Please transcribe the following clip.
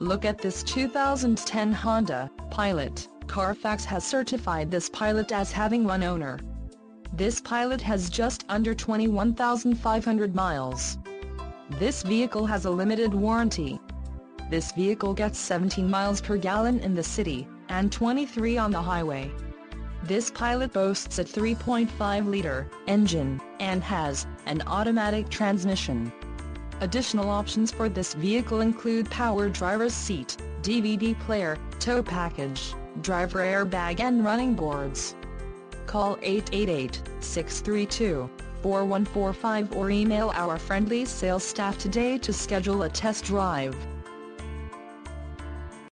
Look at this 2010 Honda Pilot. Carfax has certified this Pilot as having one owner. This Pilot has just under 21,500 miles. This vehicle has a limited warranty. This vehicle gets 17 miles per gallon in the city, and 23 on the highway. This Pilot boasts a 3.5-liter engine, and has an automatic transmission. Additional options for this vehicle include power driver's seat, DVD player, tow package, driver airbag and running boards. Call 888-632-4145 or email our friendly sales staff today to schedule a test drive.